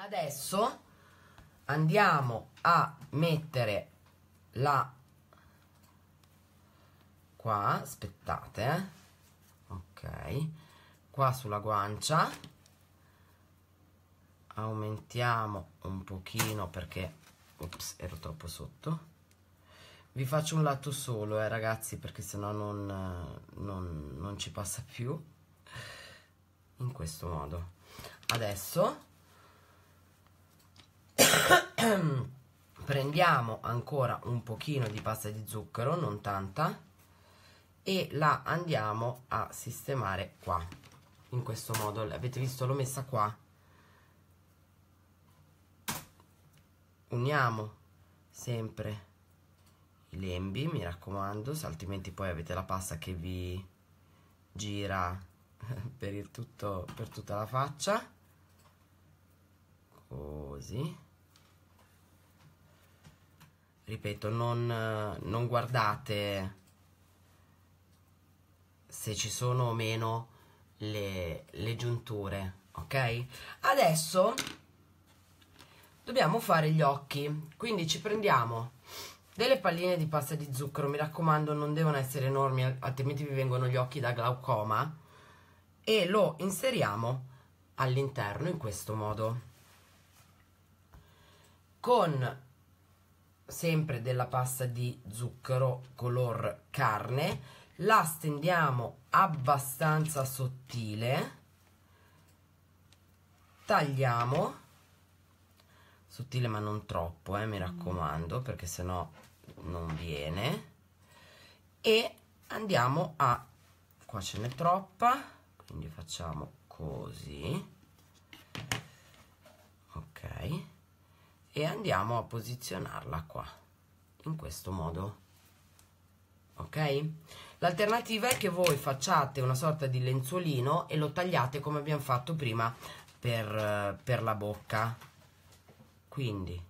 adesso andiamo a mettere la qua aspettate eh. ok. Qua sulla guancia. Aumentiamo un pochino perché ops ero troppo sotto. Vi faccio un lato solo eh ragazzi perché sennò non, non, non ci passa più. In questo modo. Adesso prendiamo ancora un pochino di pasta di zucchero non tanta e la andiamo a sistemare qua in questo modo. Avete visto? L'ho messa qua. Uniamo sempre i lembi mi raccomando altrimenti poi avete la pasta che vi gira per, tutto, per tutta la faccia. Così ripeto non, non guardate se ci sono o meno le, le giunture ok? Adesso dobbiamo fare gli occhi. Quindi ci prendiamo delle palline di pasta di zucchero. Mi raccomando non devono essere enormi altrimenti vi vengono gli occhi da glaucoma. E lo inseriamo all'interno in questo modo. Con sempre della pasta di zucchero color carne. La stendiamo abbastanza sottile. Tagliamo. Sottile ma non troppo eh, mi raccomando perché sennò non viene. E andiamo a qua ce n'è troppa quindi facciamo così ok e andiamo a posizionarla qua in questo modo. Ok? L'alternativa è che voi facciate una sorta di lenzuolino e lo tagliate come abbiamo fatto prima per, per la bocca. Quindi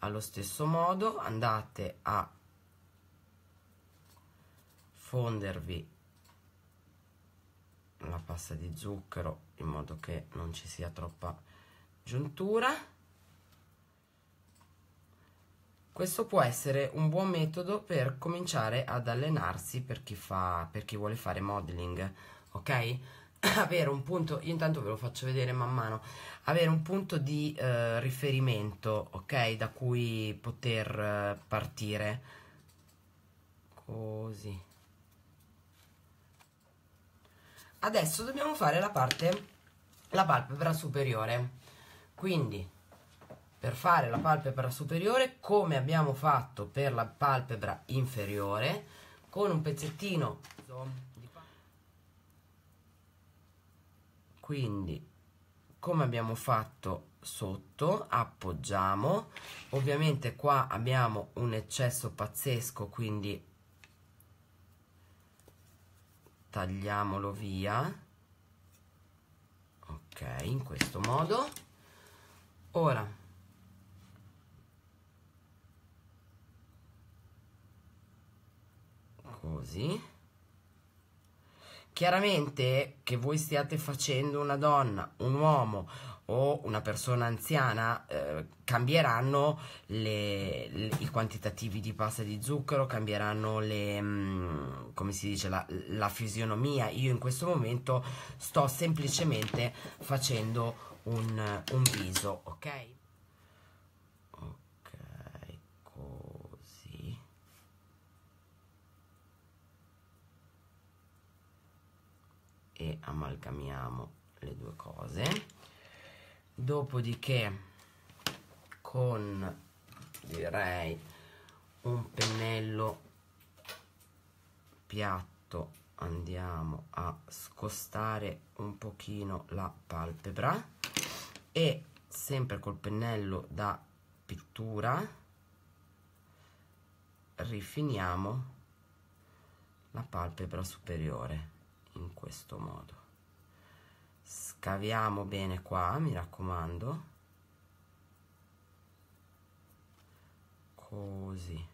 allo stesso modo andate a fondervi la pasta di zucchero in modo che non ci sia troppa giuntura questo può essere un buon metodo per cominciare ad allenarsi per chi, fa, per chi vuole fare modeling ok? Avere un punto io intanto ve lo faccio vedere man mano avere un punto di eh, riferimento ok? Da cui poter eh, partire. Così. Adesso dobbiamo fare la parte la palpebra superiore. Quindi per fare la palpebra superiore come abbiamo fatto per la palpebra inferiore con un pezzettino quindi come abbiamo fatto sotto appoggiamo. Ovviamente qua abbiamo un eccesso pazzesco quindi tagliamolo via. Ok in questo modo. Ora così chiaramente che voi stiate facendo una donna un uomo o una persona anziana eh, cambieranno le, le, i quantitativi di pasta di zucchero, cambieranno le, mh, mm, come si dice, la, la fisionomia. Io in questo momento sto semplicemente facendo un, un viso, ok? Ok, così. Amalgamiamo le due cose. Dopodiché con direi un pennello piatto andiamo a scostare un pochino la palpebra e sempre col pennello da pittura rifiniamo la palpebra superiore in questo modo. Scaviamo bene qua mi raccomando. Così.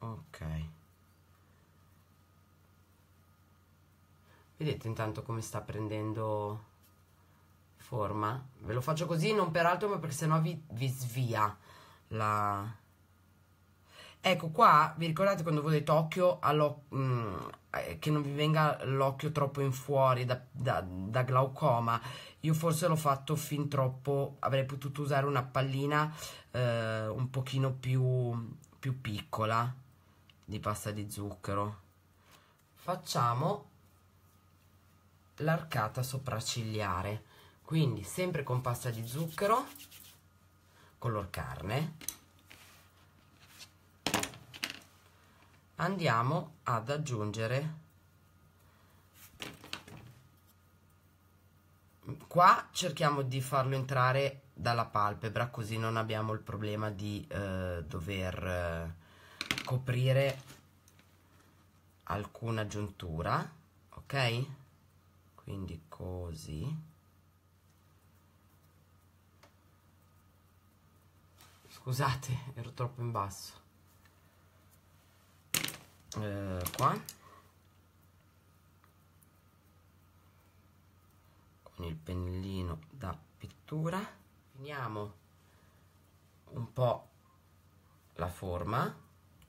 Ok. Vedete intanto come sta prendendo forma? Ve lo faccio così non per altro ma perché sennò vi, vi svia la ecco qua vi ricordate quando ho detto occhio mh, mm, eh, che non vi venga l'occhio troppo in fuori da, da, da, glaucoma? Io forse l'ho fatto fin troppo avrei potuto usare una pallina eh, un pochino più, più piccola di pasta di zucchero. Facciamo l'arcata sopraccigliare quindi sempre con pasta di zucchero color carne andiamo ad aggiungere qua cerchiamo di farlo entrare dalla palpebra così non abbiamo il problema di eh, dover eh, coprire alcuna giuntura ok? Quindi così. Scusate ero troppo in basso eh, qua. Con il pennellino da pittura. Finiamo un po' la forma.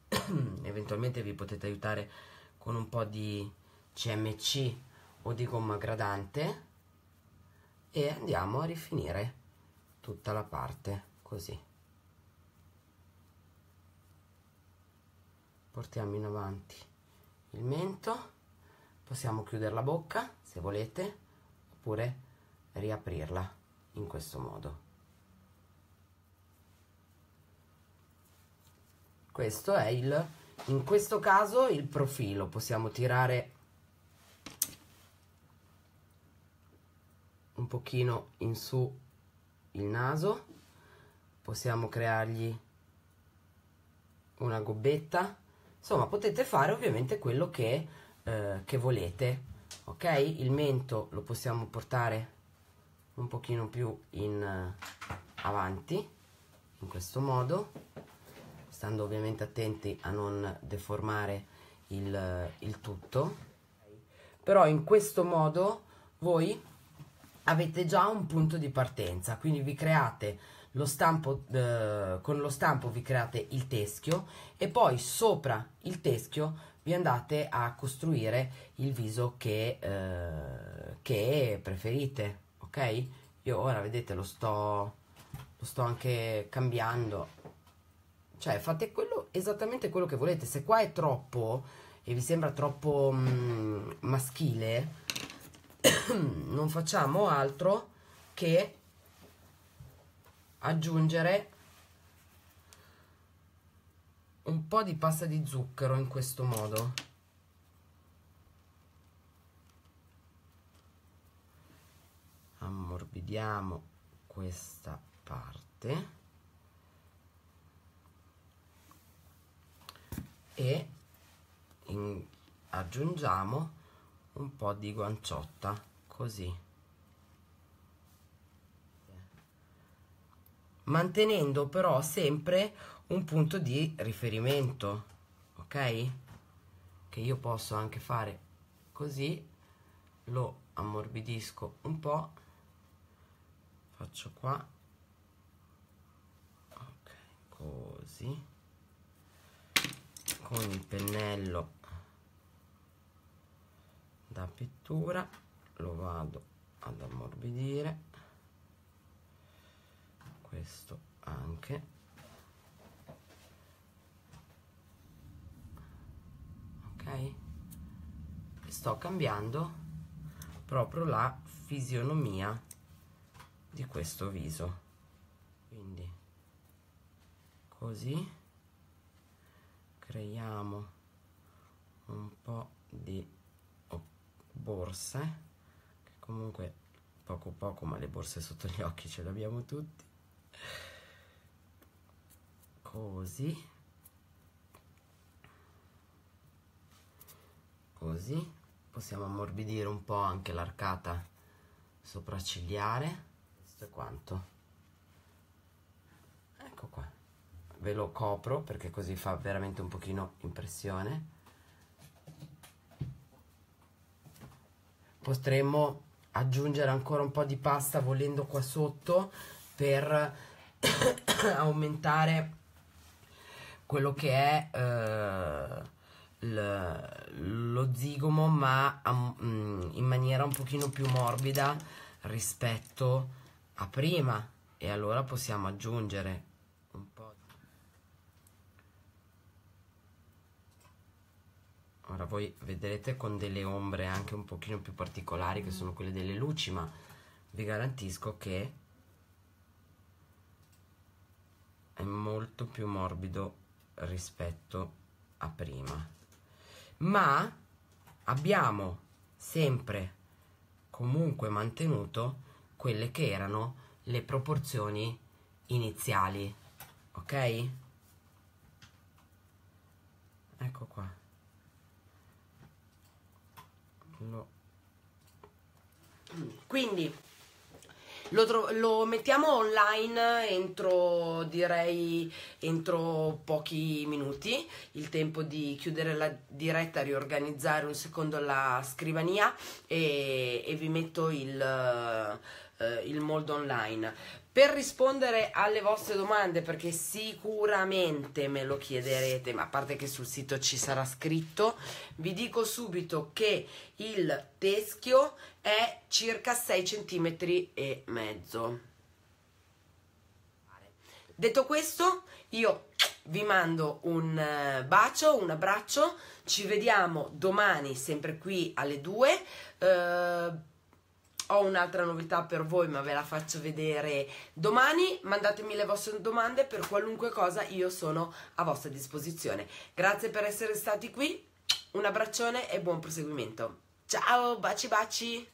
Eventualmente vi potete aiutare con un po' di CMC o di gomma gradante. E andiamo a rifinire tutta la parte così portiamo in avanti il mento possiamo chiudere la bocca se volete oppure riaprirla in questo modo. Questo è il in questo caso il profilo. Possiamo tirare un pochino in su il naso possiamo creargli una gobbetta insomma potete fare ovviamente quello che, eh, che volete ok? Il mento lo possiamo portare un pochino più in uh, avanti in questo modo stando ovviamente attenti a non deformare il, il tutto. Però in questo modo voi avete già un punto di partenza quindi vi create lo stampo, eh, con lo stampo vi create il teschio e poi sopra il teschio vi andate a costruire il viso che, eh, che preferite, ok? Io ora vedete lo sto, lo sto anche cambiando, cioè fate quello, esattamente quello che volete, se qua è troppo e vi sembra troppo mm, maschile, non facciamo altro che aggiungere un po' di pasta di zucchero in questo modo. Ammorbidiamo questa parte. E in, aggiungiamo un po' di guanciotta così mantenendo però sempre un punto di riferimento ok? Che io posso anche fare così lo ammorbidisco un po faccio qua ok così con il pennello da pittura lo vado ad ammorbidire questo anche. Ok? Sto cambiando proprio la fisionomia di questo viso. Quindi così creiamo un po' di borse che comunque poco poco ma le borse sotto gli occhi ce le abbiamo tutti così. Così. Possiamo ammorbidire un po' anche l'arcata sopraccigliare questo è quanto. Ecco qua. Ve lo copro perché così fa veramente un pochino impressione. Potremmo aggiungere ancora un po' di pasta volendo qua sotto per aumentare quello che è eh, lo zigomo ma um, in maniera un pochino più morbida rispetto a prima. E allora possiamo aggiungere un po' ora voi vedrete con delle ombre anche un pochino più particolari che sono quelle delle luci ma vi garantisco che è molto più morbido rispetto a prima. Ma abbiamo sempre comunque mantenuto quelle che erano le proporzioni iniziali ok? Ecco qua. Quindi lo, lo, mettiamo online entro direi entro pochi minuti. Il tempo di chiudere la diretta riorganizzare un secondo la scrivania e, e vi metto il, uh, il moldo online per rispondere alle vostre domande, perché sicuramente me lo chiederete, ma a parte che sul sito ci sarà scritto, vi dico subito che il teschio è circa 6 cm e mezzo. Detto questo, io vi mando un eh, bacio, un abbraccio, ci vediamo domani sempre qui alle 2. Uh, ho un'altra novità per voi ma ve la faccio vedere domani. Mandatemi le vostre domande per qualunque cosa io sono a vostra disposizione. Grazie per essere stati qui un abbraccione e buon proseguimento. Ciao baci baci